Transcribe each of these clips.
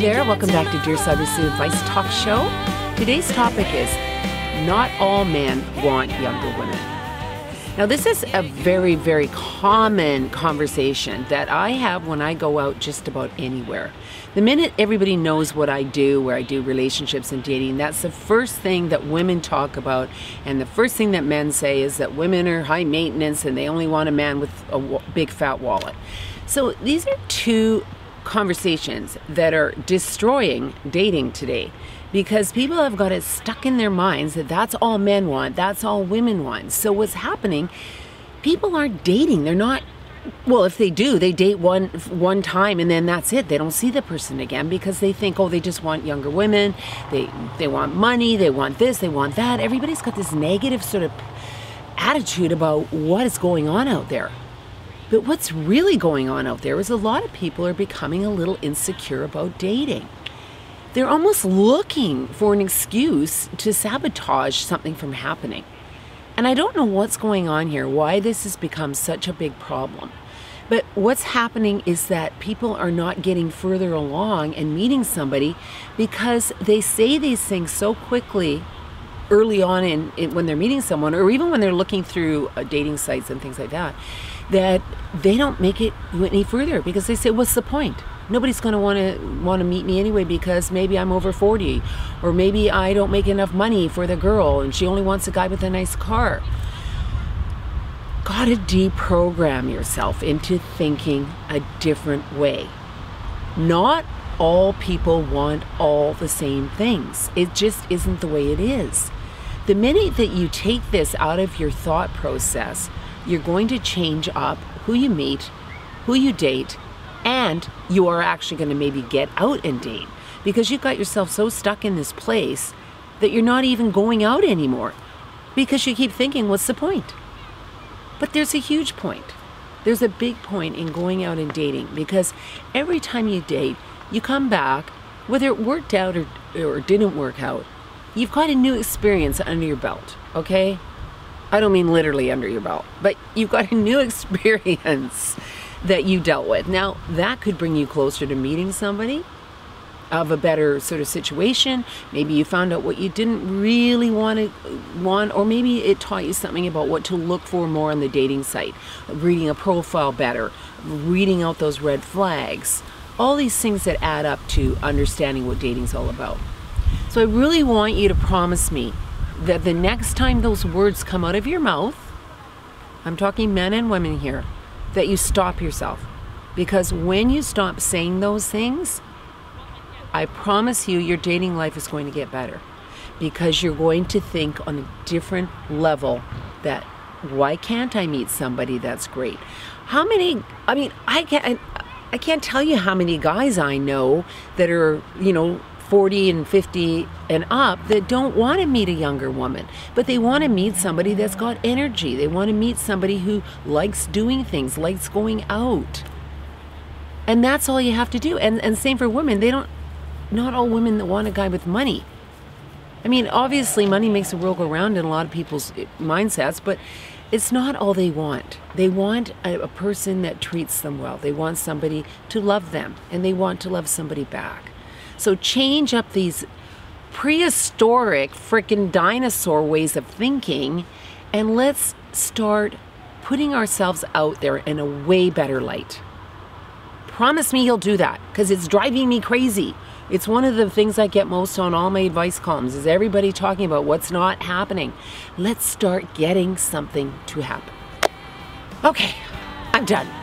there, welcome back to Dear Sybersue Advice Talk Show. Today's topic is not all men want younger women. Now, this is a very, very common conversation that I have when I go out just about anywhere. The minute everybody knows what I do, where I do relationships and dating, that's the first thing that women talk about. And the first thing that men say is that women are high maintenance and they only want a man with a big fat wallet. So these are two conversations that are destroying dating today because people have got it stuck in their minds that that's all men want, that's all women want. So what's happening? People aren't dating. They're not well, if they do, they date one one time and then that's it. They don't see the person again because they think, oh, they just want younger women. They they want money. They want this. They want that. Everybody's got this negative sort of attitude about what is going on out there. But what's really going on out there is a lot of people are becoming a little insecure about dating. They're almost looking for an excuse to sabotage something from happening. And I don't know what's going on here, why this has become such a big problem. But what's happening is that people are not getting further along and meeting somebody because they say these things so quickly early on in, in, when they're meeting someone or even when they're looking through uh, dating sites and things like that that they don't make it any further because they say, "What's the point? Nobody's going to want to want to meet me anyway because maybe I'm over 40, or maybe I don't make enough money for the girl and she only wants a guy with a nice car." Got to deprogram yourself into thinking a different way. Not all people want all the same things. It just isn't the way it is. The minute that you take this out of your thought process, you're going to change up who you meet, who you date, and you are actually going to maybe get out and date because you've got yourself so stuck in this place that you're not even going out anymore because you keep thinking, what's the point? But there's a huge point. There's a big point in going out and dating because every time you date, you come back, whether it worked out or, or didn't work out, you've got a new experience under your belt, okay? I don't mean literally under your belt, but you've got a new experience that you dealt with. Now, that could bring you closer to meeting somebody of a better sort of situation. Maybe you found out what you didn't really want to want, or maybe it taught you something about what to look for more on the dating site, reading a profile better, reading out those red flags, all these things that add up to understanding what dating's all about. So I really want you to promise me that the next time those words come out of your mouth, I'm talking men and women here, that you stop yourself. Because when you stop saying those things, I promise you your dating life is going to get better. Because you're going to think on a different level that why can't I meet somebody that's great? How many I mean, I can't I can't tell you how many guys I know that are, you know, 40 and 50 and up that don't want to meet a younger woman, but they want to meet somebody that's got energy. They want to meet somebody who likes doing things, likes going out. And that's all you have to do. And and same for women. They don't not all women that want a guy with money. I mean, obviously money makes the world go round in a lot of people's eh, mindsets, but it's not all they want. They want a, a person that treats them well. They want somebody to love them and they want to love somebody back. So change up these prehistoric freaking dinosaur ways of thinking and let's start putting ourselves out there in a way better light. Promise me you'll do that because it's driving me crazy. It's one of the things I get most on all my advice columns is everybody talking about what's not happening. Let's start getting something to happen. Okay, I'm done.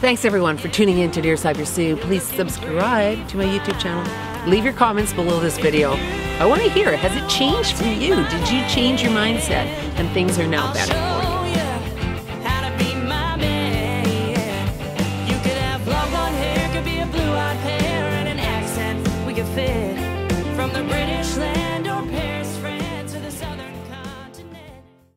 Thanks everyone for tuning in to Dear Sybersue. Please subscribe to my YouTube channel. Leave your comments below this video. I want to hear, has it changed for you? Did you change your mindset and things are now better?